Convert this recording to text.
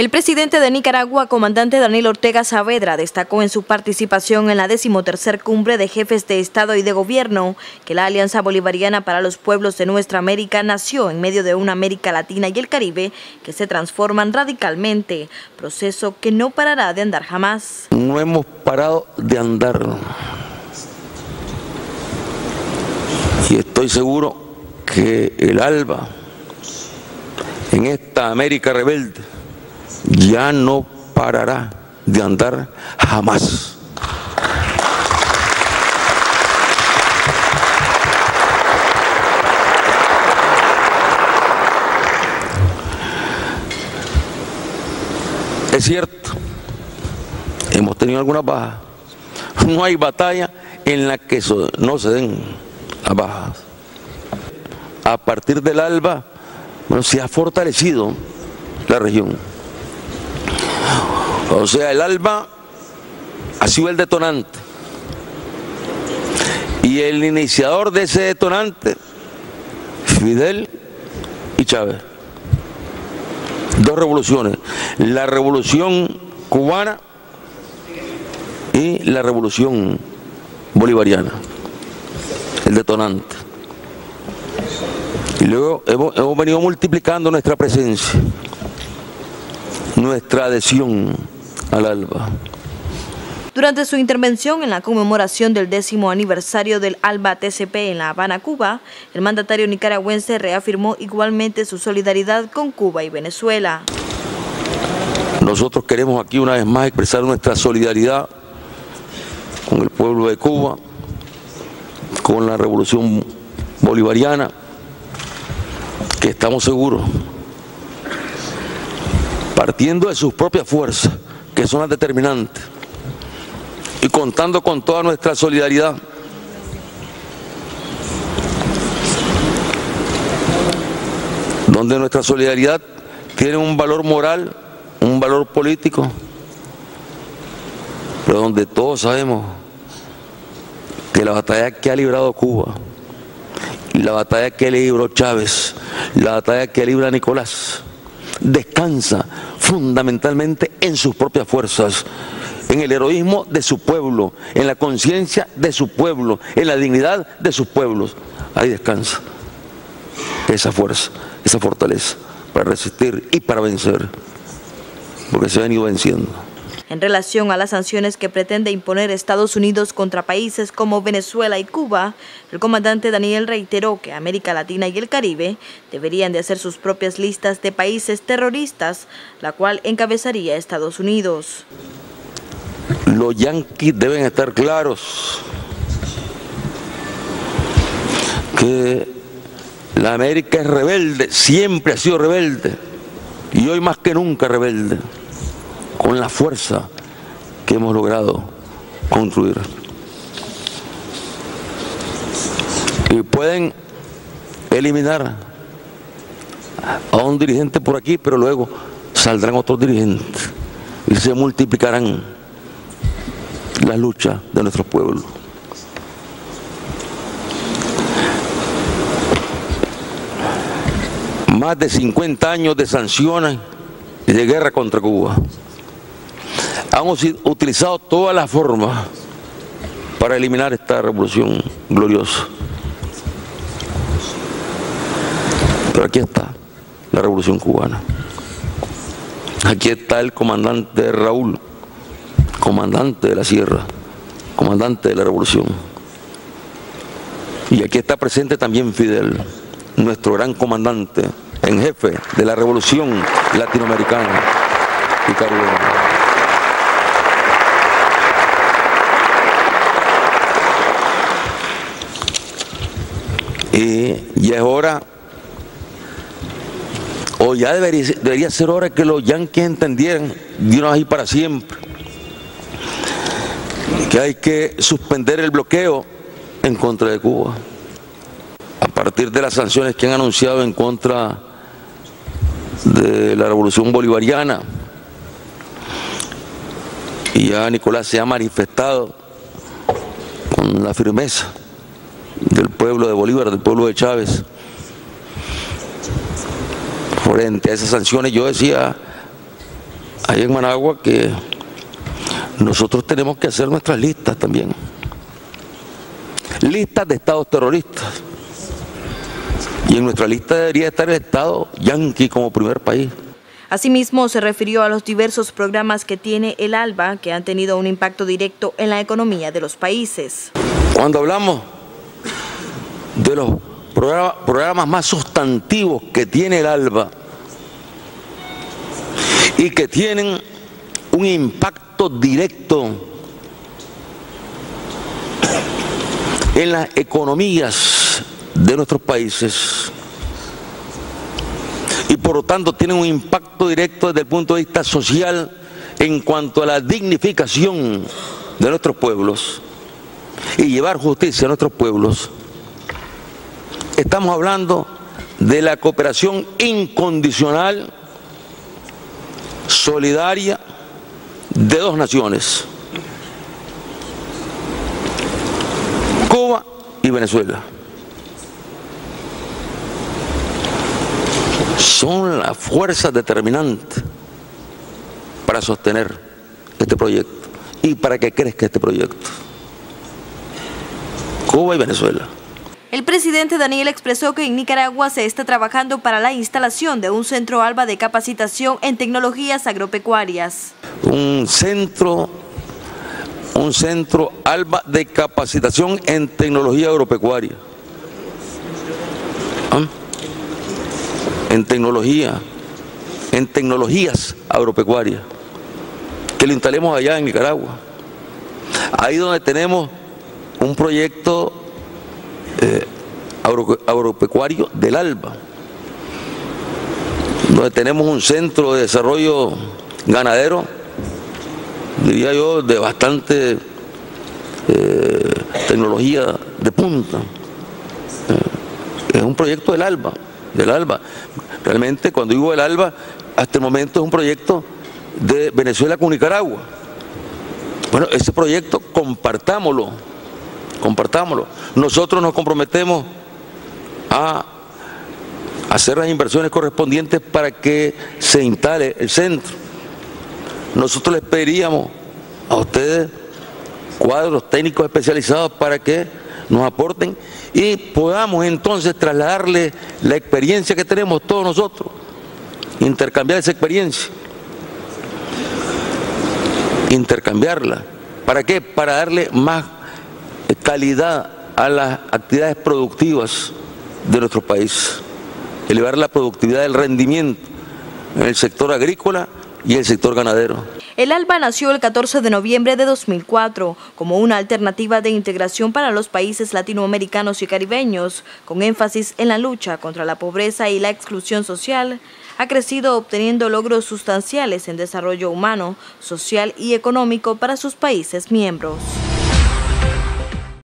El presidente de Nicaragua, comandante Daniel Ortega Saavedra, destacó en su participación en la decimotercer cumbre de jefes de Estado y de Gobierno que la Alianza Bolivariana para los Pueblos de Nuestra América nació en medio de una América Latina y el Caribe que se transforman radicalmente, proceso que no parará de andar jamás. No hemos parado de andar. Y estoy seguro que el ALBA en esta América rebelde ya no parará de andar jamás. Es cierto, hemos tenido algunas bajas. No hay batalla en la que no se den las bajas. A partir del alba, se ha fortalecido la región. O sea, el ALBA ha sido el detonante. Y el iniciador de ese detonante, Fidel y Chávez. Dos revoluciones. La revolución cubana y la revolución bolivariana. El detonante. Y luego hemos, hemos venido multiplicando nuestra presencia, nuestra adhesión al alba. Durante su intervención en la conmemoración del décimo aniversario del ALBA TCP en La Habana, Cuba, el mandatario nicaragüense reafirmó igualmente su solidaridad con Cuba y Venezuela. Nosotros queremos aquí una vez más expresar nuestra solidaridad con el pueblo de Cuba, con la revolución bolivariana, que estamos seguros, partiendo de sus propias fuerzas, que son las determinantes, y contando con toda nuestra solidaridad. Donde nuestra solidaridad tiene un valor moral, un valor político, pero donde todos sabemos que la batalla que ha librado Cuba, la batalla que libró Chávez, la batalla que libra Nicolás, descansa fundamentalmente en sus propias fuerzas, en el heroísmo de su pueblo, en la conciencia de su pueblo, en la dignidad de sus pueblos. Ahí descansa esa fuerza, esa fortaleza para resistir y para vencer, porque se ha venido venciendo. En relación a las sanciones que pretende imponer Estados Unidos contra países como Venezuela y Cuba, el comandante Daniel reiteró que América Latina y el Caribe deberían de hacer sus propias listas de países terroristas, la cual encabezaría Estados Unidos. Los yanquis deben estar claros que la América es rebelde, siempre ha sido rebelde, y hoy más que nunca rebelde con la fuerza que hemos logrado construir. Y pueden eliminar a un dirigente por aquí, pero luego saldrán otros dirigentes y se multiplicarán las luchas de nuestro pueblo. Más de 50 años de sanciones y de guerra contra Cuba han utilizado todas las formas para eliminar esta revolución gloriosa. Pero aquí está la revolución cubana. Aquí está el comandante Raúl, comandante de la sierra, comandante de la revolución. Y aquí está presente también Fidel, nuestro gran comandante en jefe de la revolución latinoamericana y caribeña. Y ya es hora, o ya debería, ser hora que los yanquis entendieran de una vez y para siempre que hay que suspender el bloqueo en contra de Cuba. A partir de las sanciones que han anunciado en contra de la revolución bolivariana, y ya Nicolás se ha manifestado con la firmeza del pueblo de Bolívar, del pueblo de Chávez. Frente a esas sanciones yo decía ahí en Managua que nosotros tenemos que hacer nuestras listas también. Listas de estados terroristas. Y en nuestra lista debería estar el estado yanqui como primer país. Asimismo, se refirió a los diversos programas que tiene el ALBA que han tenido un impacto directo en la economía de los países. Cuando hablamos de los programas más sustantivos que tiene el ALBA y que tienen un impacto directo en las economías de nuestros países y por lo tanto tienen un impacto directo desde el punto de vista social en cuanto a la dignificación de nuestros pueblos y llevar justicia a nuestros pueblos. Estamos hablando de la cooperación incondicional, solidaria, de dos naciones, Cuba y Venezuela. Son las fuerzas determinantes para sostener este proyecto y para que crezca este proyecto. Cuba y Venezuela. El presidente Daniel expresó que en Nicaragua se está trabajando para la instalación de un centro ALBA de capacitación en tecnologías agropecuarias. Un centro, un centro ALBA de capacitación en tecnología agropecuaria. ¿Ah? En tecnología, en tecnologías agropecuarias. Que lo instalemos allá en Nicaragua. Ahí donde tenemos un proyecto eh, agropecuario del ALBA, donde tenemos un centro de desarrollo ganadero, diría yo, de bastante eh, tecnología de punta. Eh, es un proyecto del ALBA, del ALBA. Realmente cuando digo el ALBA, hasta el momento es un proyecto de Venezuela con Nicaragua. Bueno, ese proyecto compartámoslo compartámoslo. Nosotros nos comprometemos a hacer las inversiones correspondientes para que se instale el centro. Nosotros les pediríamos a ustedes cuadros técnicos especializados para que nos aporten y podamos entonces trasladarle la experiencia que tenemos todos nosotros, intercambiar esa experiencia, intercambiarla. ¿Para qué? Para darle más calidad a las actividades productivas de nuestro país, elevar la productividad del rendimiento en el sector agrícola y el sector ganadero. El ALBA nació el 14 de noviembre de 2004 como una alternativa de integración para los países latinoamericanos y caribeños, con énfasis en la lucha contra la pobreza y la exclusión social. Ha crecido obteniendo logros sustanciales en desarrollo humano, social y económico para sus países miembros.